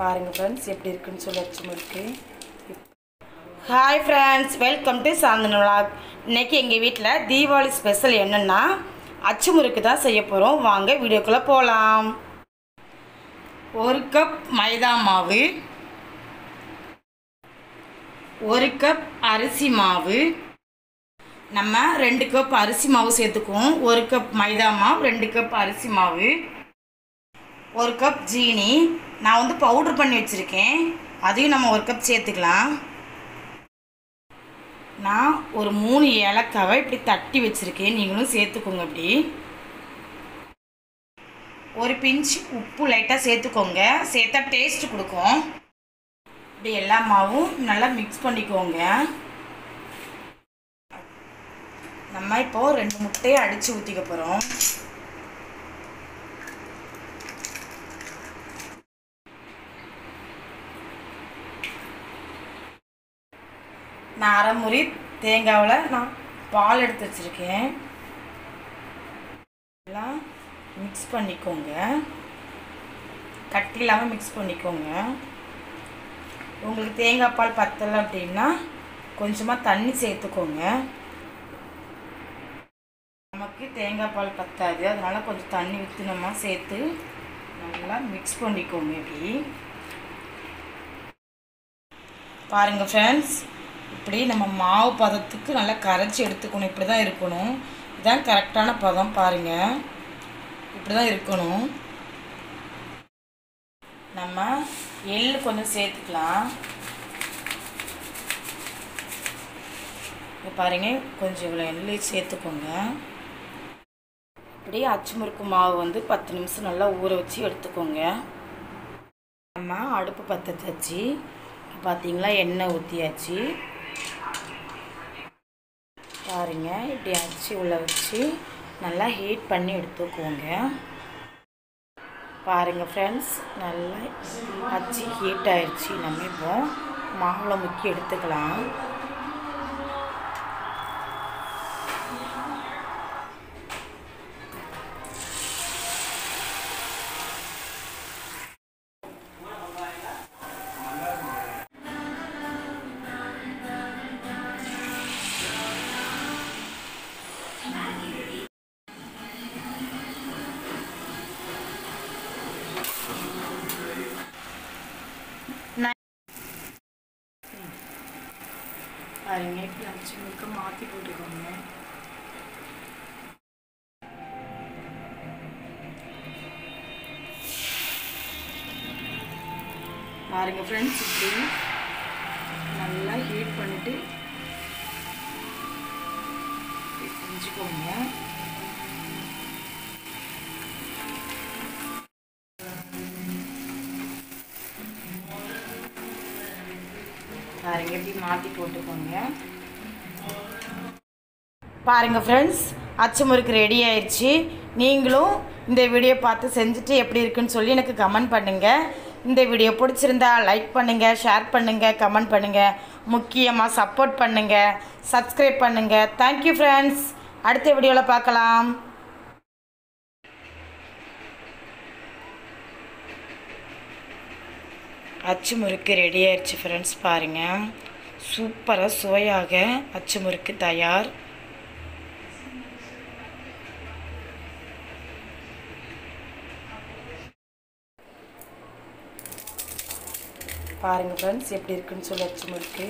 பாருங்கள் ஃப்ரெண்ட்ஸ் எப்படி இருக்குன்னு சொல்லி அச்சு முறுக்கு ஹாய் ஃப்ரெண்ட்ஸ் வெல்கம் டு சாந்தன vlog. இன்றைக்கி எங்கள் வீட்டில் தீபாவளி ஸ்பெஷல் என்னென்னா அச்சு முறுக்கு தான் செய்ய போகிறோம் வாங்க வீடியோக்குள்ளே போகலாம் ஒரு கப் மைதா மாவு ஒரு கப் அரிசி மாவு நம்ம ரெண்டு கப் அரிசி மாவு சேர்த்துக்குவோம். ஒரு கப் மைதா மாவு ரெண்டு கப் அரிசி மாவு. ஒரு கப் ஜீனி. நான் வந்து பவுடர் பண்ணி வச்சுருக்கேன். அதையும் நம்ம ஒரு கப் சேர்த்துக்கலாம். நான் ஒரு மூணு ஏலக்காவை இப்படி தட்டி வச்சுருக்கேன். நீங்களும் சேர்த்துக்கோங்க இப்படி ஒரு பிஞ்ச் உப்பு லைட்டாக சேர்த்துக்கோங்க. சேர்த்தா டேஸ்ட் கொடுக்கும். இப்படி எல்லா மாவும் நல்லா மிக்ஸ் பண்ணிக்கோங்க. நம்ம இப்போது ரெண்டு முட்டையை அடித்து ஊற்றிக்க போகிறோம் நான் அரை முறி தேங்காவில் நான் பால் எடுத்து வச்சுருக்கேன். எல்லாம் மிக்ஸ் பண்ணிக்கோங்க. கட்டி இல்லாமல் மிக்ஸ் பண்ணிக்கோங்க. உங்களுக்கு தேங்காய் பால் பத்தலை அப்படின்னா கொஞ்சமாக தண்ணி சேர்த்துக்கோங்க. நமக்கு தேங்காய் பால் பத்தாது. அதனால் கொஞ்சம் தண்ணி ஊற்றி நம்ம சேர்த்து நல்லா மிக்ஸ் பண்ணிக்கோங்க இப்படி. பாருங்கள் ஃப்ரெண்ட்ஸ் இப்படி நம்ம மாவு பதத்துக்கு நல்லா கரைச்சி எடுத்துக்கணும். இப்படி தான் இருக்கணும். இதுதான் கரெக்டான பதம் பாருங்கள் இப்படி தான் இருக்கணும். நம்ம எள் கொஞ்சம் சேர்த்துக்கலாம். இப்போ பாருங்க கொஞ்சம் இவ்வளோ எள்ளு சேர்த்துக்கோங்க. இப்படி அச்சு முறுக்கு மாவு வந்து பத்து நிமிஷம் நல்லா ஊற வச்சு எடுத்துக்கோங்க. நம்ம அடுப்பு பற்ற வச்சு பார்த்தீங்களா எண்ணெய் ஊற்றியாச்சு பாருங்க இப்படி அச்சு உள்ள வச்சு நல்லா ஹீட் பண்ணி எடுத்துக்கோங்க. பாருங்க ஃப்ரெண்ட்ஸ் நல்லா அச்சு ஹீட் ஆயிடுச்சு நம்ம இப்போ மாவில் முக்கி எடுத்துக்கலாம். பாருங்க இப்படி அச்சு முழுக்க மாற்றி போட்டுக்கோங்க பாருங்க ஃப்ரெண்ட்ஸ் இப்படி பாருங்க எப்படி மாற்றி போட்டுக்கோங்க. பாருங்கள் ஃப்ரெண்ட்ஸ் அச்சு முறுக்கு ரெடி ஆயிடுச்சு நீங்களும் இந்த வீடியோ பார்த்து செஞ்சுட்டு எப்படி இருக்குன்னு சொல்லி எனக்கு கமெண்ட் பண்ணுங்கள் இந்த வீடியோ பிடிச்சிருந்தா லைக் பண்ணுங்கள் ஷேர் பண்ணுங்கள் கமெண்ட் பண்ணுங்கள் முக்கியமாக சப்போர்ட் பண்ணுங்கள் சப்ஸ்கிரைப் பண்ணுங்கள் தேங்க்யூ ஃப்ரெண்ட்ஸ் அடுத்த வீடியோவில் பார்க்கலாம். அச்சு முறுக்கு ரெடி ஆயிடுச்சு ஃப்ரெண்ட்ஸ் பாருங்கள் சூப்பராக சுவையாக அச்சு முறுக்கு தயார். பாருங்கள் ஃப்ரெண்ட்ஸ் எப்படி இருக்குன்னு சொல்லி அச்சு முறுக்கு.